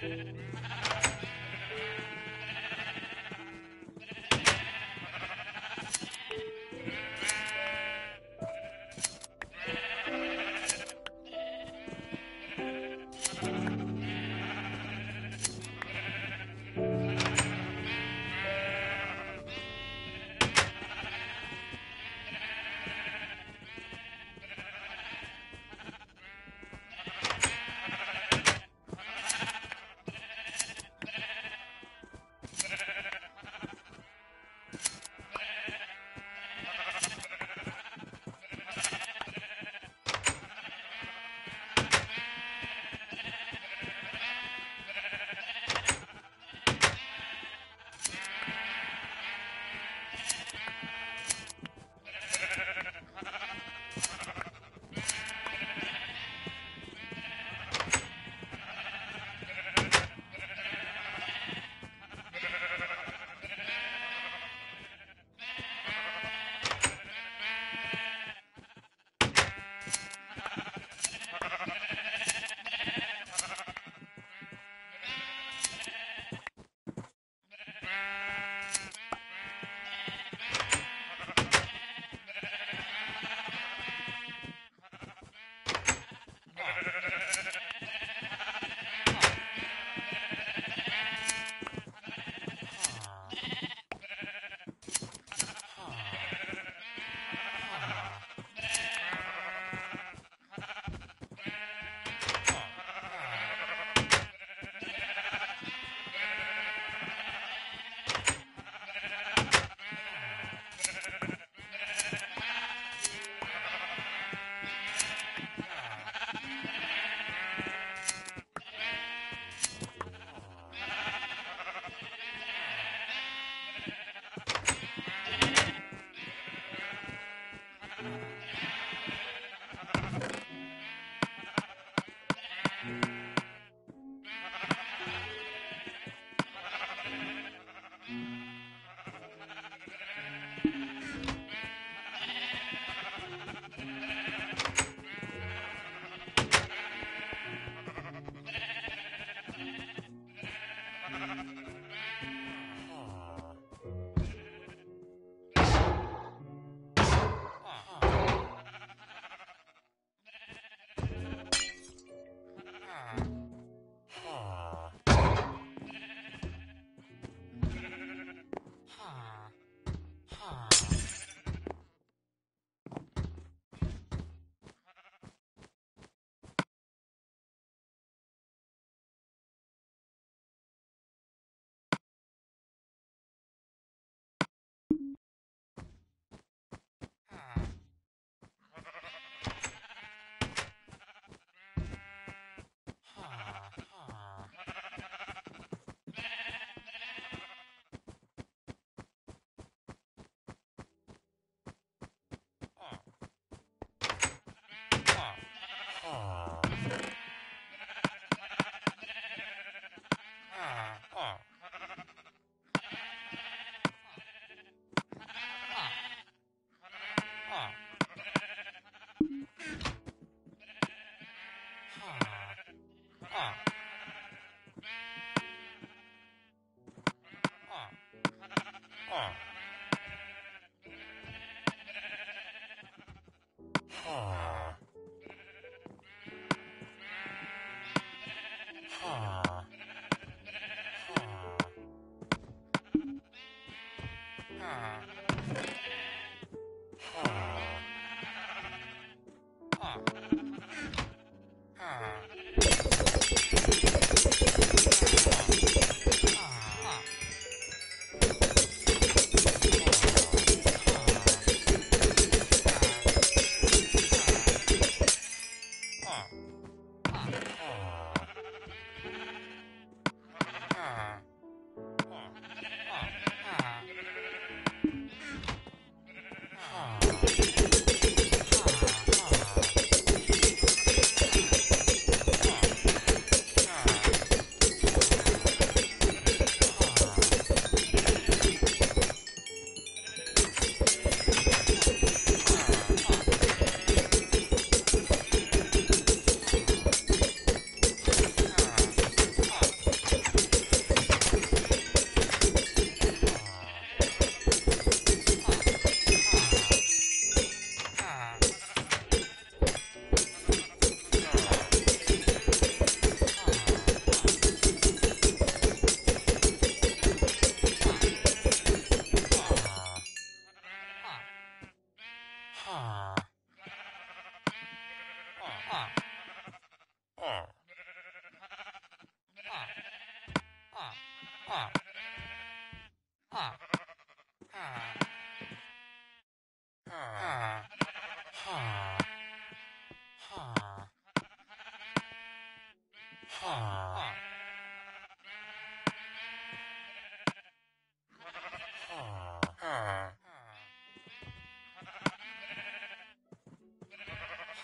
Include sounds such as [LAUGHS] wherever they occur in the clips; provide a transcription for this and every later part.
Yeah. [LAUGHS]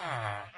嗯。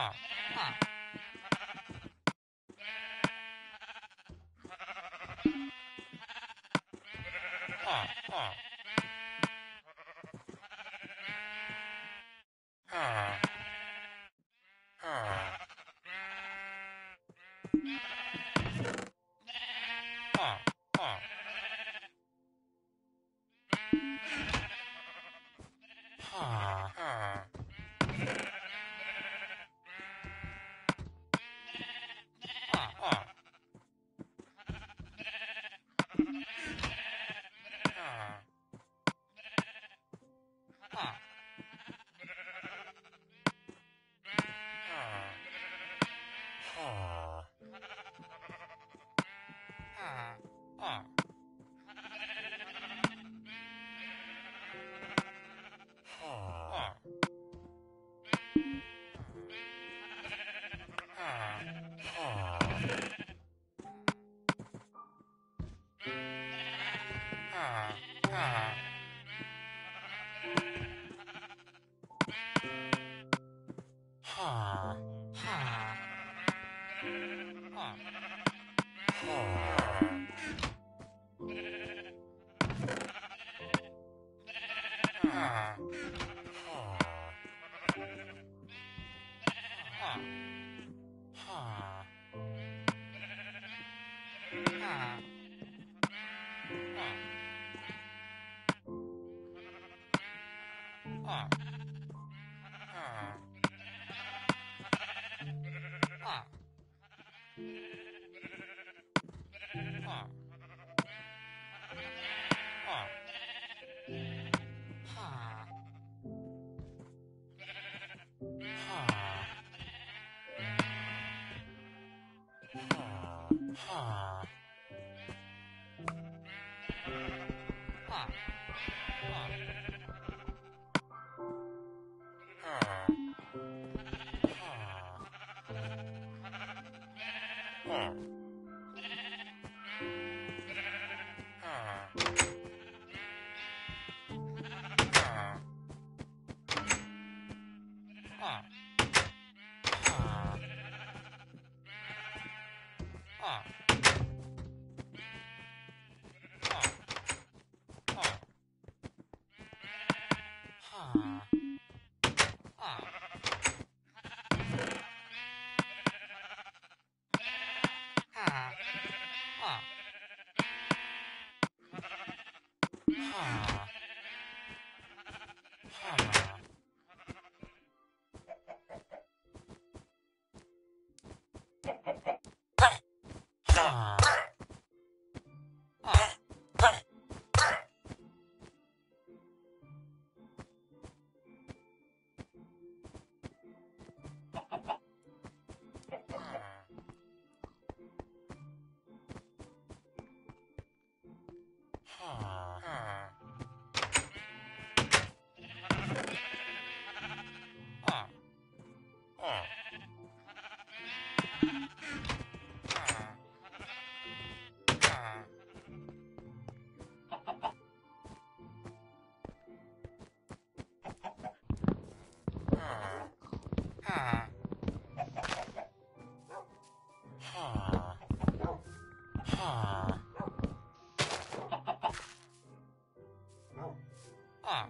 啊。ah 二。